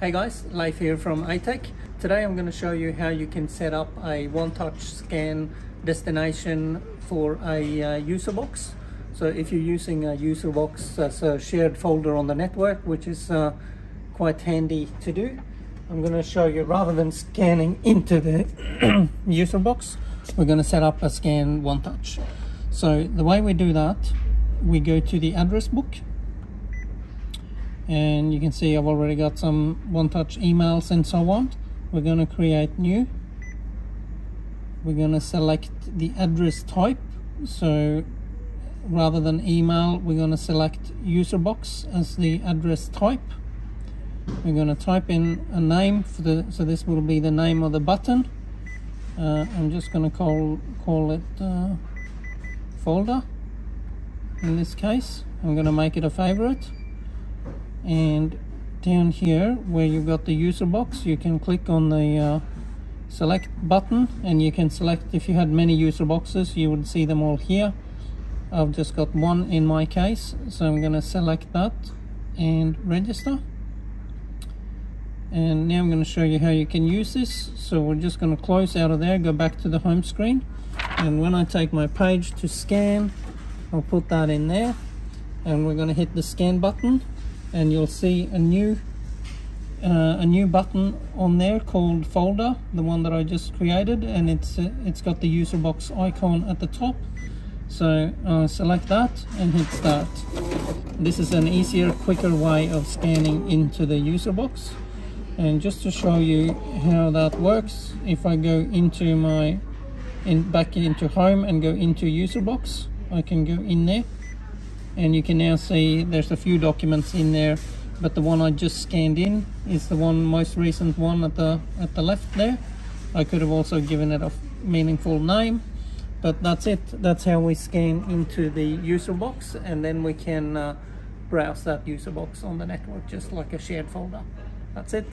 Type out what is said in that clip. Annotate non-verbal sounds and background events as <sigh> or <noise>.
Hey guys, Leif here from ATEC. Today I'm going to show you how you can set up a one-touch scan destination for a uh, user box. So if you're using a user box as a shared folder on the network, which is uh, quite handy to do, I'm going to show you rather than scanning into the <coughs> user box, we're going to set up a scan one-touch. So the way we do that, we go to the address book and you can see I've already got some one-touch emails and so on. We're going to create new. We're going to select the address type. So rather than email we're going to select user box as the address type. We're going to type in a name for the so this will be the name of the button. Uh, I'm just going to call call it uh, folder. In this case I'm going to make it a favorite and down here where you've got the user box you can click on the uh, select button and you can select if you had many user boxes you would see them all here. I've just got one in my case so I'm going to select that and register. And now I'm going to show you how you can use this. So we're just going to close out of there go back to the home screen. And when I take my page to scan I'll put that in there. And we're going to hit the scan button and you'll see a new uh, a new button on there called folder the one that I just created and it's it's got the user box icon at the top. So uh, select that and hit start. This is an easier quicker way of scanning into the user box. And just to show you how that works if I go into my in back into home and go into user box I can go in there and you can now see there's a few documents in there but the one I just scanned in is the one most recent one at the at the left there. I could have also given it a meaningful name but that's it. That's how we scan into the user box and then we can uh, browse that user box on the network just like a shared folder. That's it